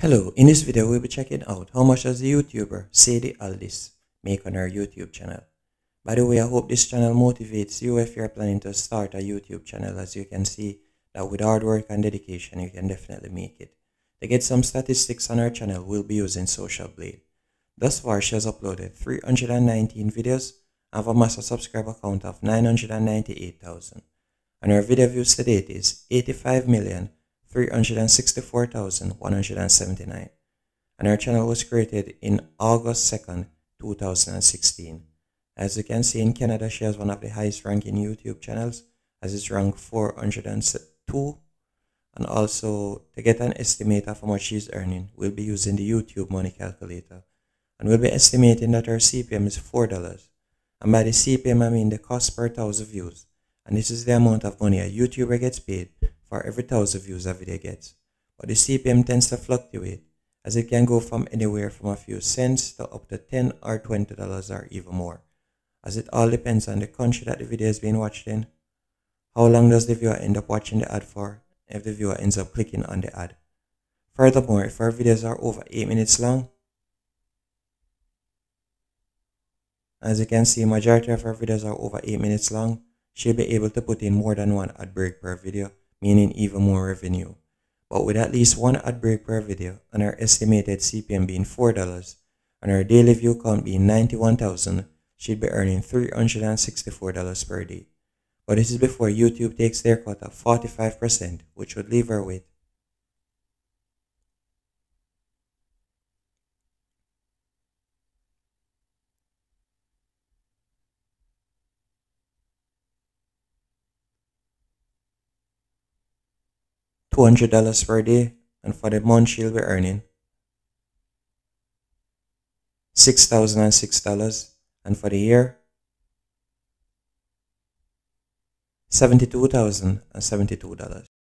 Hello, in this video we'll be checking out how much does the YouTuber Sadie Aldis make on her YouTube channel. By the way, I hope this channel motivates you if you're planning to start a YouTube channel as you can see that with hard work and dedication you can definitely make it. To get some statistics on her channel, we'll be using Social Blade. Thus far, she has uploaded 319 videos and have a massive subscriber count of 998,000. And her video views to date is 85 million 364,179 and our channel was created in August 2nd, 2016. As you can see in Canada, she has one of the highest ranking YouTube channels as it's ranked 402 and also to get an estimate of how much she's earning, we'll be using the YouTube money calculator. And we'll be estimating that her CPM is $4 and by the CPM I mean the cost per thousand views. And this is the amount of money a YouTuber gets paid for every thousand views a video gets, but the CPM tends to fluctuate as it can go from anywhere from a few cents to up to 10 or 20 dollars or even more, as it all depends on the country that the video is being watched in. How long does the viewer end up watching the ad for if the viewer ends up clicking on the ad? Furthermore, if our videos are over 8 minutes long, as you can see, majority of our videos are over 8 minutes long, she'll be able to put in more than one ad break per video meaning even more revenue. But with at least one ad break per video and our estimated CPM being $4 and our daily view count being 91,000, she'd be earning $364 per day. But this is before YouTube takes their cut of 45%, which would leave her with $200 per day, and for the month she'll be earning $6,006, and for the year, $72,072.